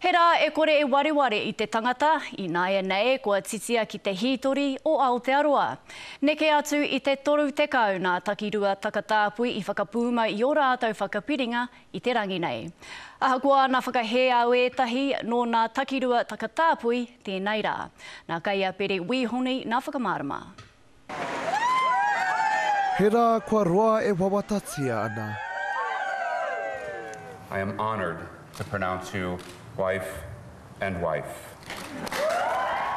He rā e kore e wareware i te tangata, ināianei kua titia ki te hītori o Aotearoa. Neke atu i te 30 nā Takirua Takatāpui i whakapūmau i ō rātou whakapiringa i te rangi nei. Ahakoa ana whakahē a ētahi nō nā Takirua Takatāpui tēnei rā, nā Kaiapere Wīhoni nā whakamārama. He rā kua roa e wawatatia ana. I am honoured to pronounce you wife and wife.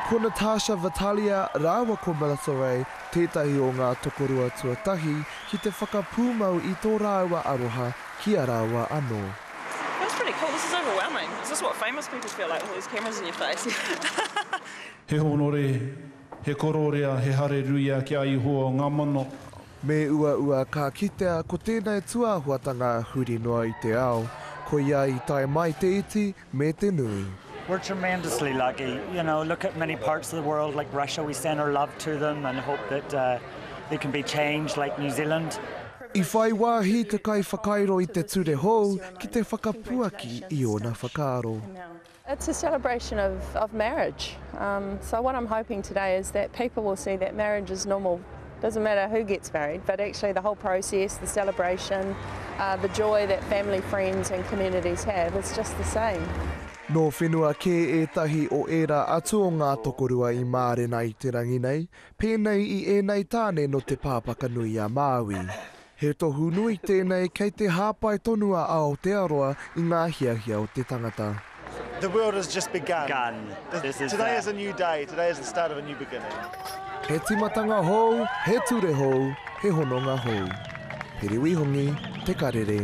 Ko Natasha Vitalia rāua ko Melissa Ray tētahi o ngā tokorua tuatahi ki te whakapūmau i tō rāua aroha ki a rāua anō. He hōnore He kororea, he hare ruia ki a Ihowa o nga mono. Me uaua ka kitea ko tēnei tuahuatanga huri noa i te ao, koia i tae mai te iti me te nui. We're tremendously lucky, you know, look at many parts of the world like Russia, we send our love to them and hope that there can be change like New Zealand. I whai wāhi te kaiwhakairo i te ture hou ki te whakapuaki i ōna whakaaro. It's a celebration of, of marriage. Um, so what I'm hoping today is that people will see that marriage is normal. Doesn't matter who gets married, but actually the whole process, the celebration, uh, the joy that family, friends and communities have, it's just the same. Nō whenua kē ētahi o ērā atu o ngā tokorua i mārena i te rangi nei, pēnei i ēnei tāne nō Te Pāpaka Nui a Māui. He tohu nui tēnei kei te hāpai tonu a Aotearoa i ngā hiahia o te tangata. The world has just begun. Today is a new day, today is the start of a new beginning. He timatanga hou, he ture hou, he hononga hou. Piriwihongi, Te Karere.